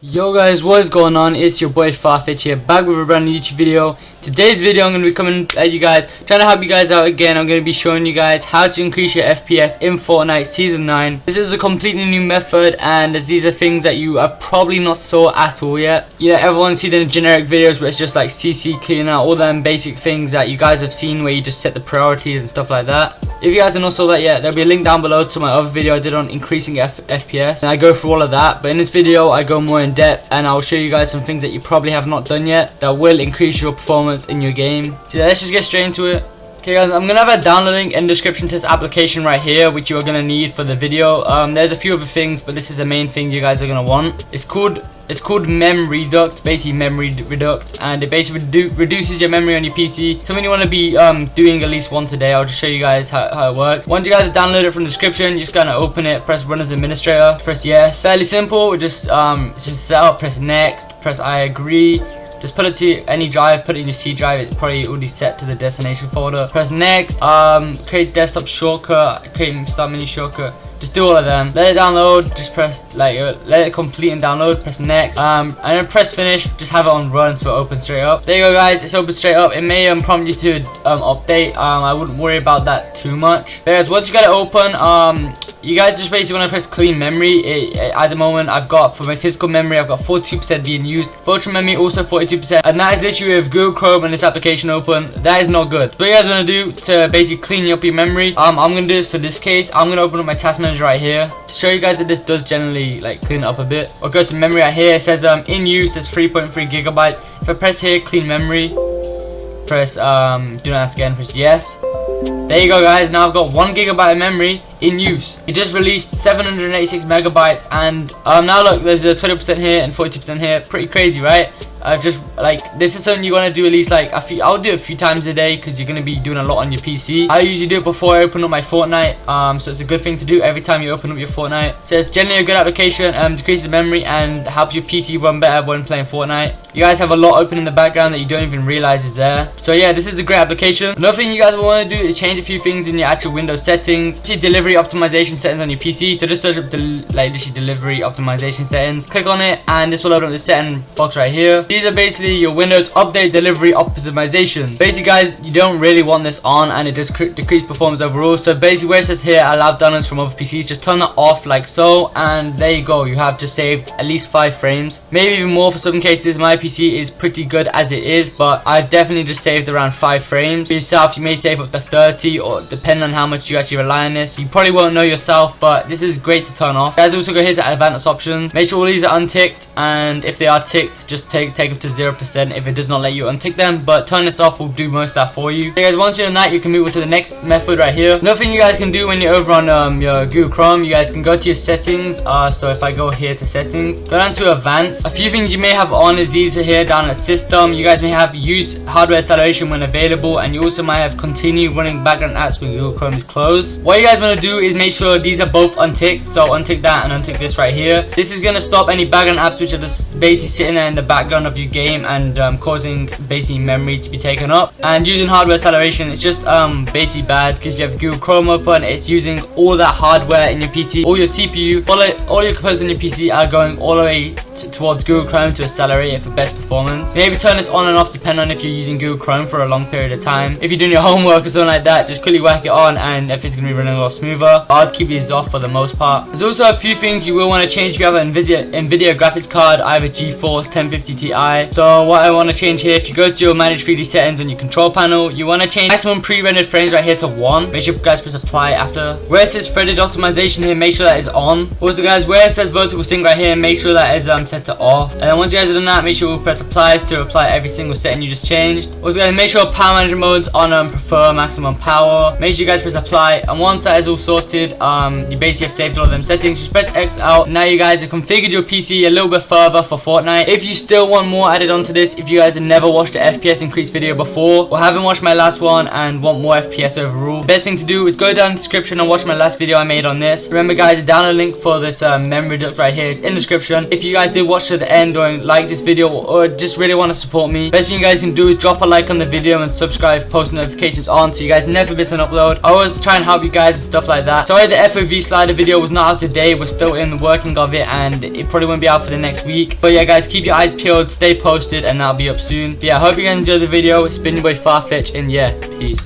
Yo guys, what is going on? It's your boy Farfetch here, back with a brand new YouTube video. Today's video I'm going to be coming at you guys, trying to help you guys out again. I'm going to be showing you guys how to increase your FPS in Fortnite Season 9. This is a completely new method and these are things that you have probably not saw at all yet. You know, everyone's seen the generic videos where it's just like CC out all them basic things that you guys have seen where you just set the priorities and stuff like that. If you guys have not saw that yet, there'll be a link down below to my other video I did on increasing F FPS. And I go through all of that. But in this video, I go more in depth and I'll show you guys some things that you probably have not done yet that will increase your performance in your game. So let's just get straight into it. Okay guys, I'm gonna have a downloading and description to this application right here, which you're gonna need for the video. Um, there's a few other things, but this is the main thing you guys are gonna want. It's called it's called Mem MemReduct, basically memory reduct, and it basically redu reduces your memory on your PC. Something you want to be um, doing at least once a day. I'll just show you guys how, how it works. Once you guys download it from the description, you're just gonna open it, press run as administrator, press yes. Fairly simple. Just um, just set up, press next, press I agree. Just put it to any drive, put it in your C drive, it's probably already set to the destination folder. Press next, um, create desktop shortcut, create start menu shortcut. Just do all of them. Let it download, just press, like, uh, let it complete and download, press next. Um, and then press finish, just have it on run so it opens straight up. There you go guys, it's open straight up. It may um, prompt you to um, update, um, I wouldn't worry about that too much. Guys, once you get it open, um, you guys just basically want to press clean memory. It, it, at the moment, I've got, for my physical memory, I've got 42% being used. Virtual memory also 42%. And that is literally with Google Chrome and this application open. That is not good. What you guys want to do to basically clean up your memory, um, I'm going to do this for this case. I'm going to open up my task manager right here. To show you guys that this does generally like clean it up a bit. I'll go to memory right here. It says um, in use, it's 3.3 gigabytes. If I press here, clean memory, press um, do not ask again, press yes. There you go guys, now I've got 1 gigabyte of memory in use. It just released 786 megabytes and um, now look, there's a 20% here and 40% here. Pretty crazy, right? Uh, just like this is something you want to do at least like a few I'll do it a few times a day because you're going to be doing a lot on your PC I usually do it before I open up my Fortnite um, so it's a good thing to do every time you open up your Fortnite. So it's generally a good application um, decreases memory and helps your PC run better when playing Fortnite you guys have a lot open in the background that you don't even realize is there so yeah this is a great application another thing you guys will want to do is change a few things in your actual Windows settings see delivery optimization settings on your PC so just search up like literally delivery optimization settings click on it and this will open up the setting box right here these are basically your Windows Update Delivery Optimization. Basically guys, you don't really want this on and it does decrease performance overall. So basically where it says here allow downloads from other PCs, just turn that off like so and there you go. You have just saved at least 5 frames. Maybe even more for some cases. My PC is pretty good as it is but I've definitely just saved around 5 frames. For yourself you may save up to 30 or depending on how much you actually rely on this. You probably won't know yourself but this is great to turn off. Guys also go here to advanced options. Make sure all these are unticked and if they are ticked just take, take up to 0% if it does not let you untick them but turn this off will do most of that for you. guys once you're done that you can move on to the next method right here. Another thing you guys can do when you're over on um, your Google Chrome you guys can go to your settings uh, so if I go here to settings go down to advanced. A few things you may have on is these here down at system. You guys may have use hardware acceleration when available and you also might have continue running background apps when Google Chrome is closed. What you guys want to do is make sure these are both unticked so untick that and untick this right here. This is going to stop any background apps which are just basically sitting there in the background of your game and um, causing basically memory to be taken up. And using hardware acceleration, it's just um, basically bad because you have Google Chrome open, it's using all that hardware in your PC, all your CPU, all, all your components in your PC are going all the way towards Google Chrome to accelerate it for best performance. Maybe turn this on and off depending on if you're using Google Chrome for a long period of time. If you're doing your homework or something like that, just quickly whack it on and everything's going to be running a lot smoother. I'd keep these off for the most part. There's also a few things you will want to change if you have an NVIDIA, NVIDIA graphics card. I have a GeForce 1050 Ti. So what I want to change here, if you go to your manage 3D settings on your control panel, you want to change maximum pre-rendered frames right here to 1. Make sure you guys press apply after. Where it says threaded optimization here, make sure that is on. Also guys, where it says vertical sync right here, make sure that is um, set to off. And then once you guys have done that, make sure you press apply to apply every single setting you just changed. Also guys, make sure power management mode's on um, prefer maximum power. Make sure you guys press apply. And once that is all sorted, um, you basically have saved all of them settings. Just press X out. Now you guys have configured your PC a little bit further for Fortnite. If you still want more added onto this, if you guys have never watched the FPS increase video before, or haven't watched my last one and want more FPS overall, best thing to do is go down the description and watch my last video I made on this. Remember guys, the download link for this um, MemReduct right here is in the description. If you guys did watch to the end or like this video or just really want to support me, best thing you guys can do is drop a like on the video and subscribe, post notifications on so you guys never miss an upload. I always try and help you guys and stuff like that. Sorry the FOV slider video was not out today, we're still in the working of it and it probably won't be out for the next week. But yeah guys, keep your eyes peeled, stay posted and I'll be up soon. But yeah, I hope you guys enjoyed the video. It's been your boy Farfetch and yeah, peace.